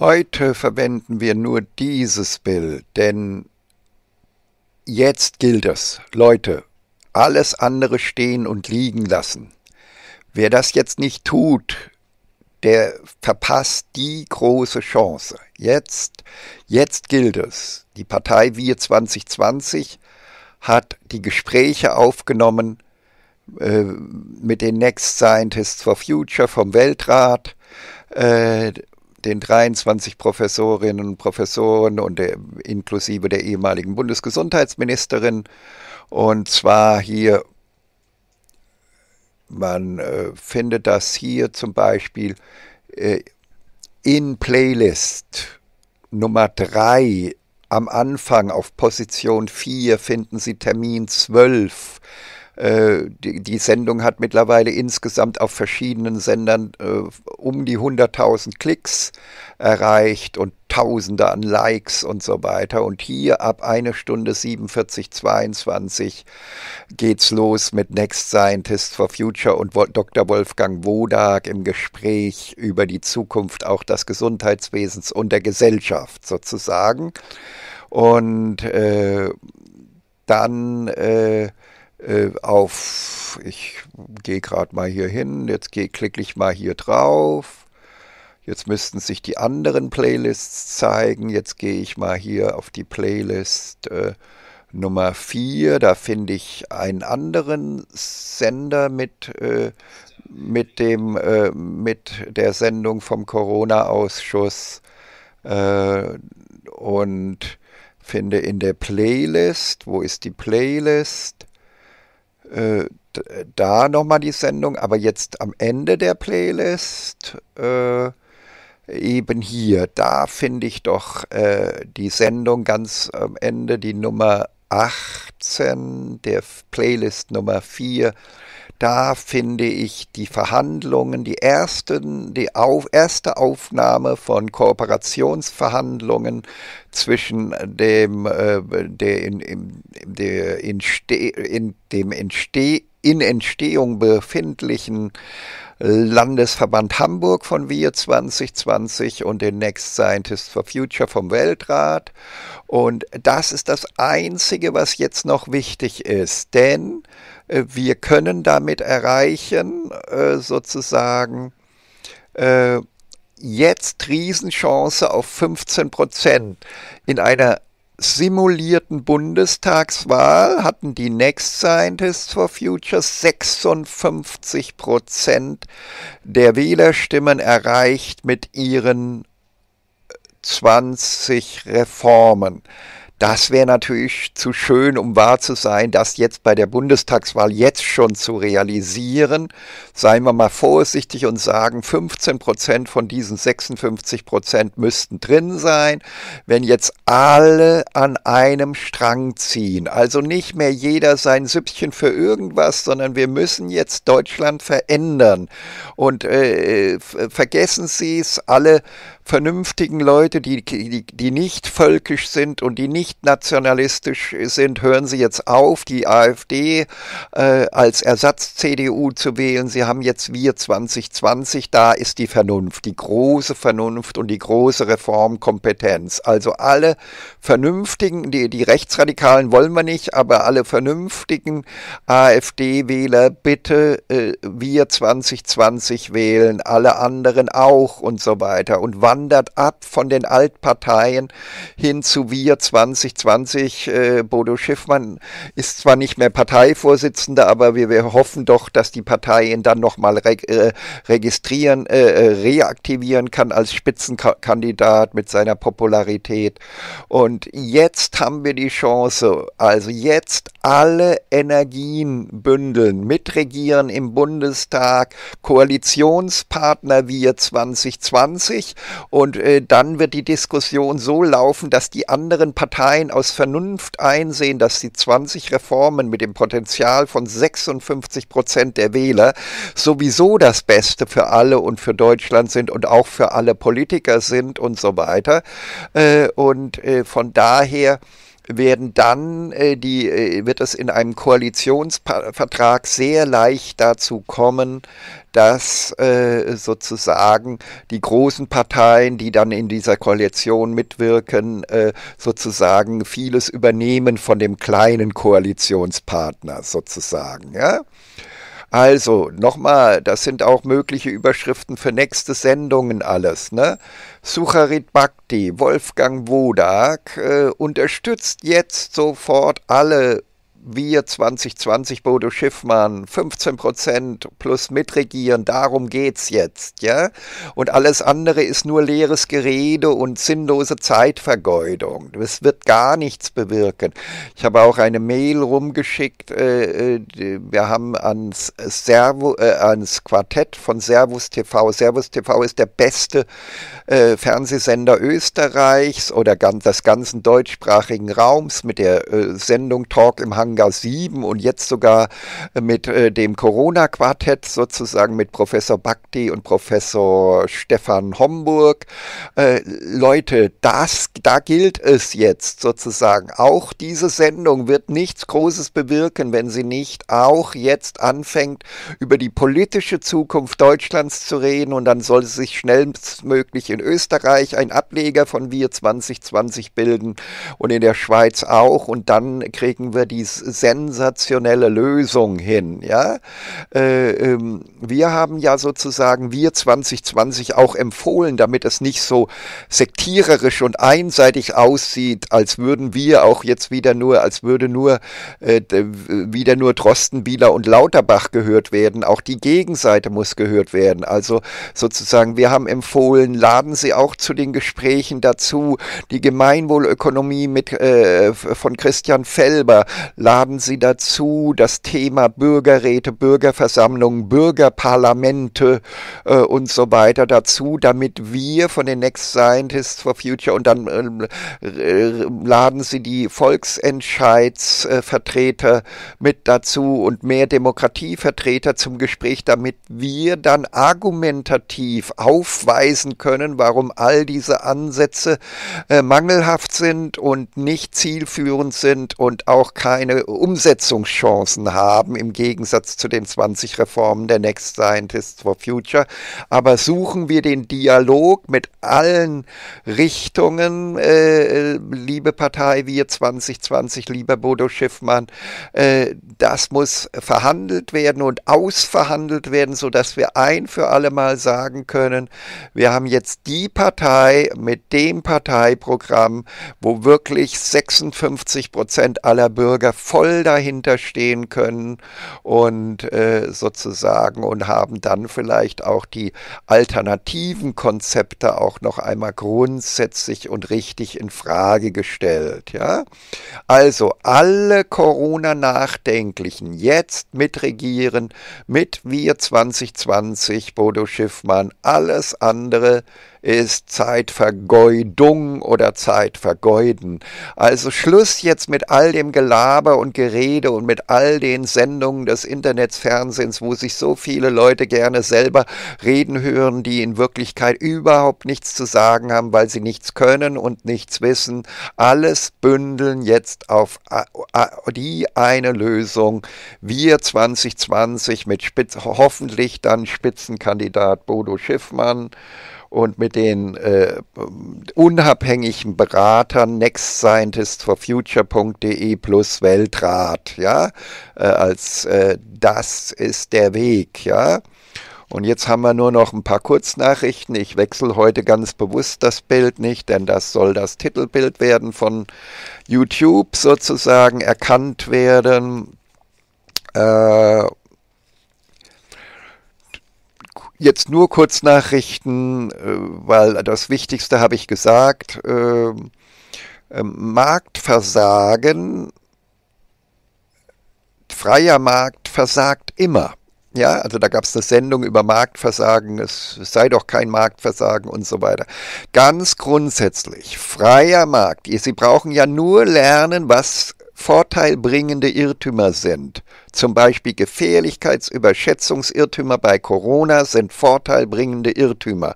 Heute verwenden wir nur dieses Bild, denn jetzt gilt es, Leute, alles andere stehen und liegen lassen. Wer das jetzt nicht tut, der verpasst die große Chance. Jetzt, jetzt gilt es. Die Partei Wir 2020 hat die Gespräche aufgenommen äh, mit den Next Scientists for Future vom Weltrat, äh, den 23 Professorinnen und Professoren und der, inklusive der ehemaligen Bundesgesundheitsministerin. Und zwar hier, man äh, findet das hier zum Beispiel äh, in Playlist Nummer 3 am Anfang auf Position 4 finden Sie Termin 12 äh, die, die, Sendung hat mittlerweile insgesamt auf verschiedenen Sendern äh, um die 100.000 Klicks erreicht und Tausende an Likes und so weiter. Und hier ab eine Stunde 47,22 geht's los mit Next Scientist for Future und Dr. Wolfgang Wodak im Gespräch über die Zukunft auch des Gesundheitswesens und der Gesellschaft sozusagen. Und äh, dann äh, äh, auf, ich gehe gerade mal hier hin, jetzt klicke ich mal hier drauf. Jetzt müssten sich die anderen Playlists zeigen. Jetzt gehe ich mal hier auf die Playlist äh, Nummer 4. Da finde ich einen anderen Sender mit, äh, mit, dem, äh, mit der Sendung vom Corona-Ausschuss äh, und finde in der Playlist, wo ist die Playlist? Äh, da nochmal die Sendung, aber jetzt am Ende der Playlist äh, eben hier, da finde ich doch äh, die Sendung ganz am Ende, die Nummer 18 der Playlist Nummer 4 da finde ich die Verhandlungen, die ersten, die auf, erste Aufnahme von Kooperationsverhandlungen zwischen dem, äh, der in, in, der Inste in dem Entsteh in Entstehung befindlichen Landesverband Hamburg von Wir 2020 und den Next Scientist for Future vom Weltrat. Und das ist das Einzige, was jetzt noch wichtig ist, denn äh, wir können damit erreichen, äh, sozusagen, äh, jetzt Riesenchance auf 15 Prozent. In einer simulierten Bundestagswahl hatten die Next Scientists for Future 56 Prozent der Wählerstimmen erreicht mit ihren 20 Reformen. Das wäre natürlich zu schön, um wahr zu sein, das jetzt bei der Bundestagswahl jetzt schon zu realisieren. Seien wir mal vorsichtig und sagen, 15 Prozent von diesen 56 Prozent müssten drin sein. Wenn jetzt alle an einem Strang ziehen, also nicht mehr jeder sein Süppchen für irgendwas, sondern wir müssen jetzt Deutschland verändern. Und äh, vergessen Sie es, alle vernünftigen Leute, die, die, die nicht völkisch sind und die nicht nationalistisch sind, hören Sie jetzt auf, die AfD äh, als Ersatz-CDU zu wählen. Sie haben jetzt Wir 2020, da ist die Vernunft, die große Vernunft und die große Reformkompetenz. Also alle vernünftigen, die, die Rechtsradikalen wollen wir nicht, aber alle vernünftigen AfD-Wähler bitte äh, Wir 2020 wählen, alle anderen auch und so weiter. Und wann wandert ab von den Altparteien hin zu Wir 2020. Äh, Bodo Schiffmann ist zwar nicht mehr Parteivorsitzender, aber wir, wir hoffen doch, dass die Partei ihn dann nochmal re äh, registrieren, äh, äh, reaktivieren kann als Spitzenkandidat mit seiner Popularität. Und jetzt haben wir die Chance, also jetzt alle Energien bündeln, mitregieren im Bundestag, Koalitionspartner Wir 2020 und äh, dann wird die Diskussion so laufen, dass die anderen Parteien aus Vernunft einsehen, dass die 20 Reformen mit dem Potenzial von 56 Prozent der Wähler sowieso das Beste für alle und für Deutschland sind und auch für alle Politiker sind und so weiter. Äh, und äh, von daher werden dann äh, die äh, wird es in einem Koalitionsvertrag sehr leicht dazu kommen, dass äh, sozusagen die großen Parteien, die dann in dieser Koalition mitwirken, äh, sozusagen vieles übernehmen von dem kleinen Koalitionspartner sozusagen. Ja? Also, nochmal, das sind auch mögliche Überschriften für nächste Sendungen alles. Ne? Sucharit Bhakti, Wolfgang Wodak äh, unterstützt jetzt sofort alle wir 2020 Bodo Schiffmann 15 Prozent plus mitregieren, darum geht's jetzt, ja. Und alles andere ist nur leeres Gerede und sinnlose Zeitvergeudung. Es wird gar nichts bewirken. Ich habe auch eine Mail rumgeschickt. Äh, äh, wir haben ans Servo, äh, ans Quartett von Servus TV. Servus TV ist der beste Fernsehsender Österreichs oder des ganzen deutschsprachigen Raums mit der Sendung Talk im Hang Hangar 7 und jetzt sogar mit äh, dem Corona-Quartett sozusagen mit Professor Bhakti und Professor Stefan Homburg. Äh, Leute, das, da gilt es jetzt sozusagen. Auch diese Sendung wird nichts Großes bewirken, wenn sie nicht auch jetzt anfängt, über die politische Zukunft Deutschlands zu reden und dann soll sich schnellstmöglich in Österreich ein Ableger von Wir 2020 bilden und in der Schweiz auch und dann kriegen wir dies sensationelle Lösung hin. Ja? Äh, ähm, wir haben ja sozusagen wir 2020 auch empfohlen, damit es nicht so sektiererisch und einseitig aussieht, als würden wir auch jetzt wieder nur, als würde nur äh, wieder nur Drosten, Bieler und Lauterbach gehört werden. Auch die Gegenseite muss gehört werden. Also sozusagen, wir haben empfohlen, laden Sie auch zu den Gesprächen dazu. Die Gemeinwohlökonomie mit äh, von Christian Felber laden Sie dazu das Thema Bürgerräte, Bürgerversammlungen, Bürgerparlamente äh, und so weiter dazu, damit wir von den Next Scientists for Future und dann äh, laden Sie die Volksentscheidsvertreter mit dazu und mehr Demokratievertreter zum Gespräch, damit wir dann argumentativ aufweisen können, warum all diese Ansätze äh, mangelhaft sind und nicht zielführend sind und auch keine Umsetzungschancen haben, im Gegensatz zu den 20 Reformen der Next Scientists for Future. Aber suchen wir den Dialog mit allen Richtungen, äh, liebe Partei Wir 2020, lieber Bodo Schiffmann, äh, das muss verhandelt werden und ausverhandelt werden, sodass wir ein für alle Mal sagen können, wir haben jetzt die Partei mit dem Parteiprogramm, wo wirklich 56 Prozent aller Bürger voll dahinter stehen können und äh, sozusagen und haben dann vielleicht auch die alternativen Konzepte auch noch einmal grundsätzlich und richtig in Frage gestellt. Ja? Also alle Corona-Nachdenklichen jetzt mitregieren, mit Wir 2020, Bodo Schiffmann, alles andere ist Zeitvergeudung oder Zeitvergeuden. Also Schluss jetzt mit all dem Gelaber und Gerede und mit all den Sendungen des Internets, Fernsehens, wo sich so viele Leute gerne selber reden hören, die in Wirklichkeit überhaupt nichts zu sagen haben, weil sie nichts können und nichts wissen. Alles bündeln jetzt auf die eine Lösung. Wir 2020 mit Spitz, hoffentlich dann Spitzenkandidat Bodo Schiffmann und mit den äh, unabhängigen Beratern nextscientistforfuture.de plus Weltrat, ja, äh, als äh, das ist der Weg, ja. Und jetzt haben wir nur noch ein paar Kurznachrichten. Ich wechsle heute ganz bewusst das Bild nicht, denn das soll das Titelbild werden von YouTube sozusagen erkannt werden. Äh, Jetzt nur Kurznachrichten, äh, weil das Wichtigste habe ich gesagt. Ähm, ähm, Marktversagen, freier Markt versagt immer. Ja, also da gab es eine Sendung über Marktversagen, es sei doch kein Marktversagen und so weiter. Ganz grundsätzlich, freier Markt. Sie brauchen ja nur lernen, was vorteilbringende Irrtümer sind. Zum Beispiel Gefährlichkeitsüberschätzungsirrtümer bei Corona sind vorteilbringende Irrtümer.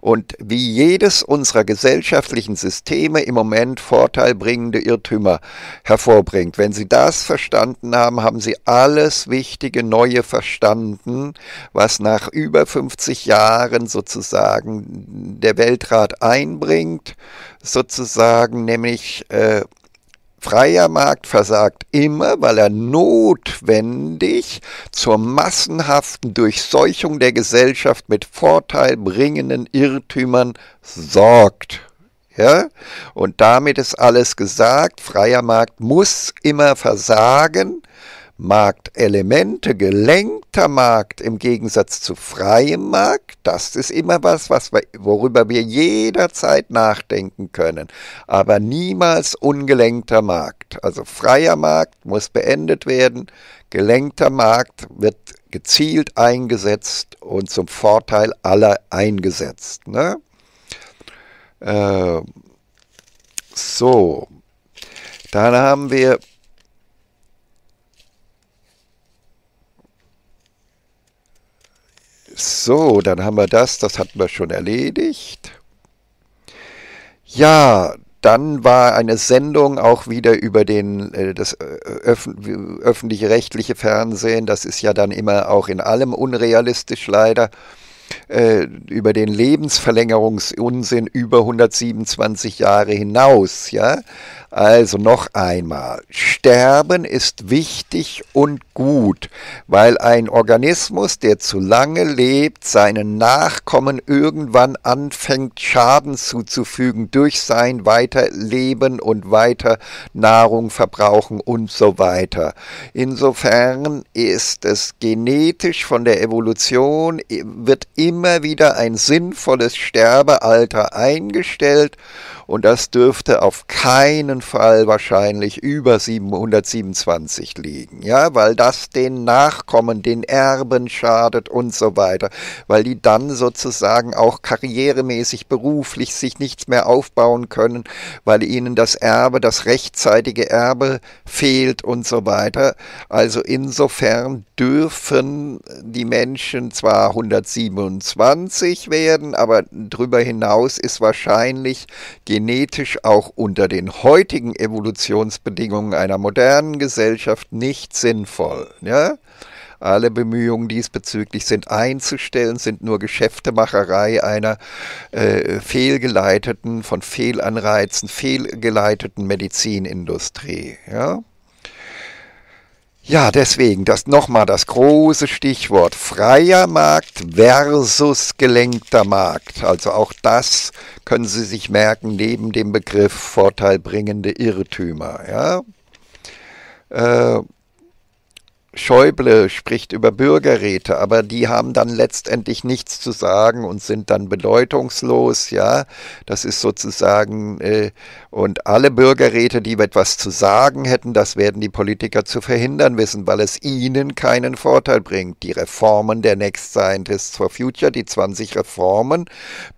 Und wie jedes unserer gesellschaftlichen Systeme im Moment vorteilbringende Irrtümer hervorbringt. Wenn Sie das verstanden haben, haben Sie alles Wichtige Neue verstanden, was nach über 50 Jahren sozusagen der Weltrat einbringt, sozusagen, nämlich äh, Freier Markt versagt immer, weil er notwendig zur massenhaften Durchseuchung der Gesellschaft mit vorteilbringenden Irrtümern sorgt. Ja? Und damit ist alles gesagt. Freier Markt muss immer versagen, Marktelemente, gelenkter Markt im Gegensatz zu freiem Markt, das ist immer was, was wir, worüber wir jederzeit nachdenken können, aber niemals ungelenkter Markt. Also freier Markt muss beendet werden, gelenkter Markt wird gezielt eingesetzt und zum Vorteil aller eingesetzt. Ne? Äh, so, dann haben wir So, dann haben wir das, das hatten wir schon erledigt. Ja, dann war eine Sendung auch wieder über den, äh, das äh, öffentliche rechtliche Fernsehen. Das ist ja dann immer auch in allem unrealistisch leider. Äh, über den Lebensverlängerungsunsinn über 127 Jahre hinaus, ja. Also noch einmal, Sterben ist wichtig und gut, weil ein Organismus, der zu lange lebt, seinen Nachkommen irgendwann anfängt, Schaden zuzufügen durch sein Weiterleben und weiter Nahrung verbrauchen und so weiter. Insofern ist es genetisch von der Evolution, wird immer wieder ein sinnvolles Sterbealter eingestellt und das dürfte auf keinen Fall wahrscheinlich über 727 liegen, ja, weil das den Nachkommen, den Erben schadet und so weiter, weil die dann sozusagen auch karrieremäßig, beruflich sich nichts mehr aufbauen können, weil ihnen das Erbe, das rechtzeitige Erbe fehlt und so weiter. Also insofern dürfen die Menschen zwar 127 werden, aber darüber hinaus ist wahrscheinlich genetisch auch unter den heutigen Evolutionsbedingungen einer modernen Gesellschaft nicht sinnvoll. Ja? Alle Bemühungen diesbezüglich sind einzustellen, sind nur Geschäftemacherei einer äh, fehlgeleiteten, von Fehlanreizen fehlgeleiteten Medizinindustrie. Ja? Ja, deswegen, das nochmal das große Stichwort freier Markt versus gelenkter Markt. Also auch das können Sie sich merken neben dem Begriff vorteilbringende Irrtümer. Ja? Äh, Schäuble spricht über Bürgerräte, aber die haben dann letztendlich nichts zu sagen und sind dann bedeutungslos, ja. Das ist sozusagen, äh, und alle Bürgerräte, die etwas zu sagen hätten, das werden die Politiker zu verhindern wissen, weil es ihnen keinen Vorteil bringt. Die Reformen der Next Scientists for Future, die 20 Reformen,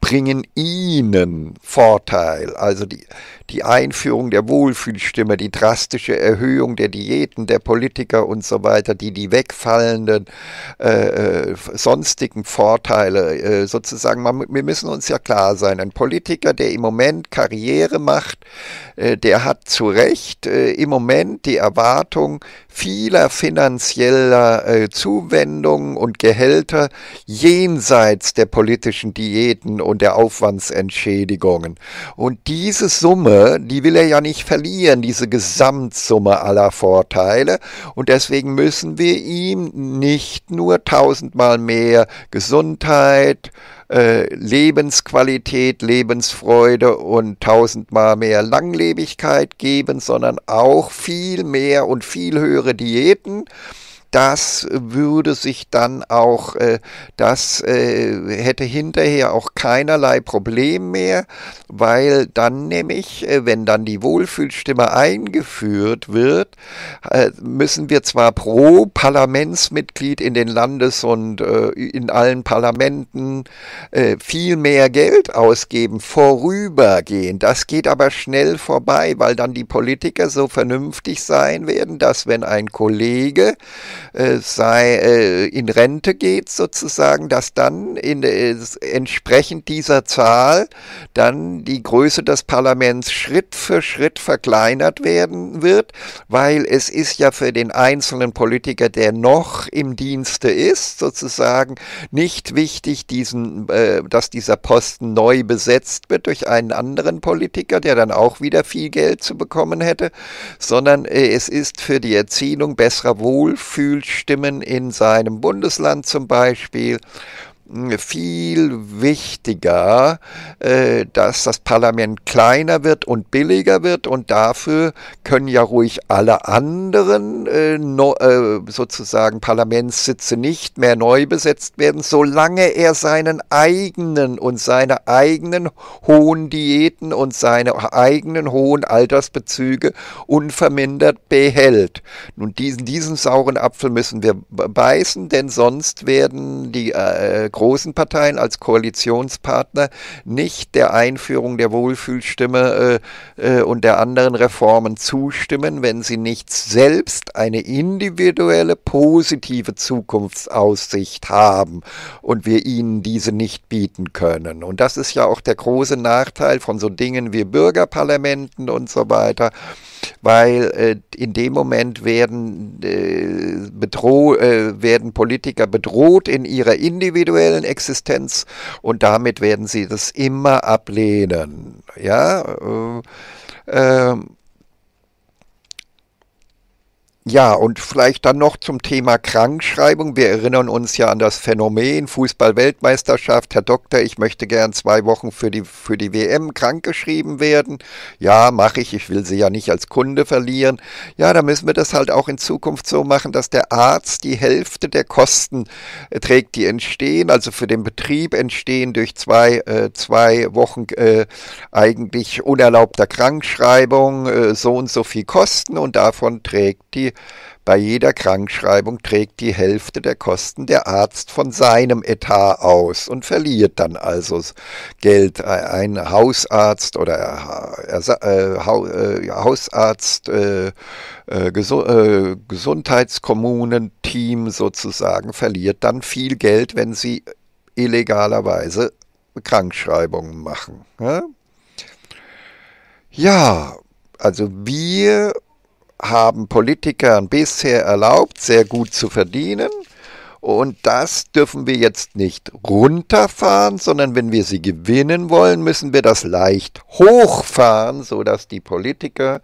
bringen ihnen Vorteil. Also die, die Einführung der Wohlfühlstimme, die drastische Erhöhung der Diäten der Politiker und so weiter, die die wegfallenden äh, äh, sonstigen Vorteile äh, sozusagen, man, wir müssen uns ja klar sein, ein Politiker, der im Moment Karriere macht, äh, der hat zu Recht äh, im Moment die Erwartung vieler finanzieller äh, Zuwendungen und Gehälter jenseits der politischen Diäten und der Aufwandsentschädigungen. Und diese Summe, die will er ja nicht verlieren, diese Gesamtsumme aller Vorteile. Und deswegen müssen wir ihm nicht nur tausendmal mehr Gesundheit, äh, Lebensqualität, Lebensfreude und tausendmal mehr Langlebigkeit geben, sondern auch viel mehr und viel höhere Diäten das würde sich dann auch, äh, das äh, hätte hinterher auch keinerlei Problem mehr, weil dann nämlich, äh, wenn dann die Wohlfühlstimme eingeführt wird, müssen wir zwar pro Parlamentsmitglied in den Landes- und in allen Parlamenten viel mehr Geld ausgeben, vorübergehend. Das geht aber schnell vorbei, weil dann die Politiker so vernünftig sein werden, dass wenn ein Kollege äh, sei, äh, in Rente geht sozusagen, dass dann in, äh, entsprechend dieser Zahl dann die Größe des Parlaments Schritt für Schritt verkleinert werden wird, weil es ist ja für den einzelnen Politiker, der noch im Dienste ist, sozusagen nicht wichtig, diesen, äh, dass dieser Posten neu besetzt wird durch einen anderen Politiker, der dann auch wieder viel Geld zu bekommen hätte, sondern äh, es ist für die Erziehung besserer Wohlfühlstimmen in seinem Bundesland zum Beispiel viel wichtiger, äh, dass das Parlament kleiner wird und billiger wird und dafür können ja ruhig alle anderen äh, äh, sozusagen Parlamentssitze nicht mehr neu besetzt werden, solange er seinen eigenen und seine eigenen hohen Diäten und seine eigenen hohen Altersbezüge unvermindert behält. Nun diesen, diesen sauren Apfel müssen wir beißen, denn sonst werden die äh, großen Parteien als Koalitionspartner nicht der Einführung der Wohlfühlstimme äh, äh, und der anderen Reformen zustimmen, wenn sie nicht selbst eine individuelle positive Zukunftsaussicht haben und wir ihnen diese nicht bieten können. Und das ist ja auch der große Nachteil von so Dingen wie Bürgerparlamenten und so weiter weil äh, in dem Moment werden, äh, bedroh, äh, werden Politiker bedroht in ihrer individuellen Existenz und damit werden sie das immer ablehnen. Ja, äh, ähm, ja, und vielleicht dann noch zum Thema Krankschreibung. Wir erinnern uns ja an das Phänomen Fußball-Weltmeisterschaft. Herr Doktor, ich möchte gern zwei Wochen für die, für die WM krankgeschrieben werden. Ja, mache ich. Ich will Sie ja nicht als Kunde verlieren. Ja, da müssen wir das halt auch in Zukunft so machen, dass der Arzt die Hälfte der Kosten äh, trägt, die entstehen. Also für den Betrieb entstehen durch zwei, äh, zwei Wochen äh, eigentlich unerlaubter Krankschreibung äh, so und so viel Kosten und davon trägt die bei jeder Krankschreibung trägt die Hälfte der Kosten der Arzt von seinem Etat aus und verliert dann also Geld. Ein Hausarzt oder Hausarzt, Gesundheitskommunenteam sozusagen verliert dann viel Geld, wenn sie illegalerweise Krankschreibungen machen. Ja, also wir haben Politikern bisher erlaubt, sehr gut zu verdienen. Und das dürfen wir jetzt nicht runterfahren, sondern wenn wir sie gewinnen wollen, müssen wir das leicht hochfahren, sodass die Politiker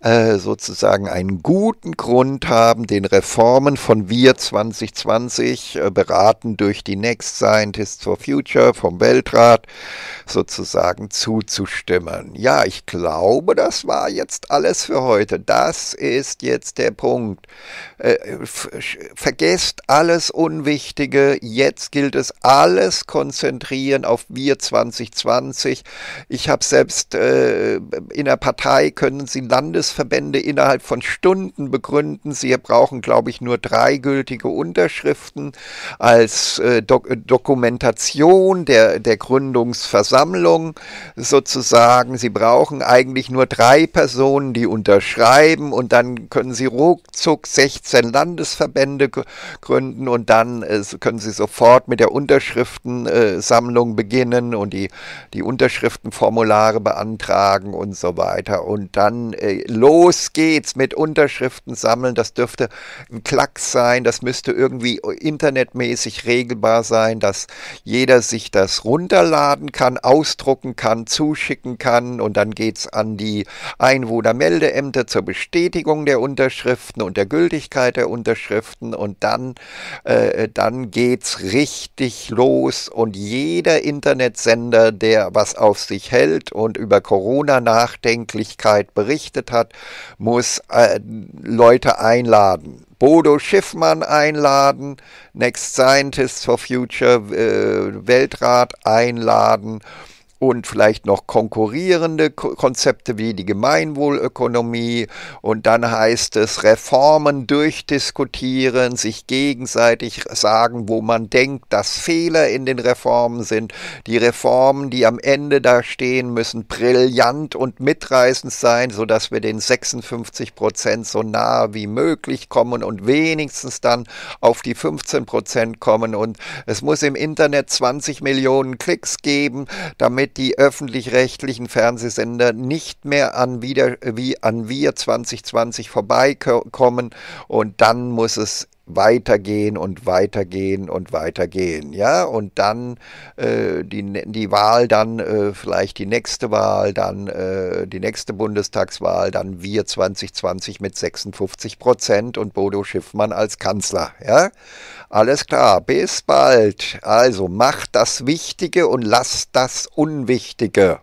äh, sozusagen einen guten Grund haben, den Reformen von Wir 2020, äh, beraten durch die Next Scientists for Future vom Weltrat, sozusagen zuzustimmen. Ja, ich glaube, das war jetzt alles für heute. Das ist jetzt der Punkt. Äh, vergesst alles Unwichtige. Jetzt gilt es alles konzentrieren auf Wir 2020. Ich habe selbst äh, in der Partei können Sie Landes Landesverbände innerhalb von Stunden begründen. Sie brauchen, glaube ich, nur drei gültige Unterschriften als äh, Dok Dokumentation der, der Gründungsversammlung sozusagen. Sie brauchen eigentlich nur drei Personen, die unterschreiben und dann können Sie ruckzuck 16 Landesverbände gründen und dann äh, können Sie sofort mit der Unterschriftensammlung beginnen und die, die Unterschriftenformulare beantragen und so weiter. Und dann äh, los geht's mit Unterschriften sammeln. Das dürfte ein Klacks sein. Das müsste irgendwie internetmäßig regelbar sein, dass jeder sich das runterladen kann, ausdrucken kann, zuschicken kann. Und dann geht's an die Einwohnermeldeämter zur Bestätigung der Unterschriften und der Gültigkeit der Unterschriften. Und dann, äh, dann geht's richtig los. Und jeder Internetsender, der was auf sich hält und über Corona-Nachdenklichkeit berichtet hat, hat, muss äh, Leute einladen. Bodo Schiffmann einladen, Next Scientists for Future äh, Weltrat einladen und vielleicht noch konkurrierende Konzepte wie die Gemeinwohlökonomie und dann heißt es Reformen durchdiskutieren, sich gegenseitig sagen, wo man denkt, dass Fehler in den Reformen sind. Die Reformen, die am Ende da stehen, müssen brillant und mitreißend sein, sodass wir den 56 Prozent so nah wie möglich kommen und wenigstens dann auf die 15 Prozent kommen und es muss im Internet 20 Millionen Klicks geben, damit die öffentlich-rechtlichen Fernsehsender nicht mehr an, wieder, wie an Wir 2020 vorbeikommen. Und dann muss es weitergehen und weitergehen und weitergehen, ja, und dann äh, die, die Wahl, dann äh, vielleicht die nächste Wahl, dann äh, die nächste Bundestagswahl, dann wir 2020 mit 56 Prozent und Bodo Schiffmann als Kanzler, ja. Alles klar, bis bald. Also macht das Wichtige und lasst das Unwichtige.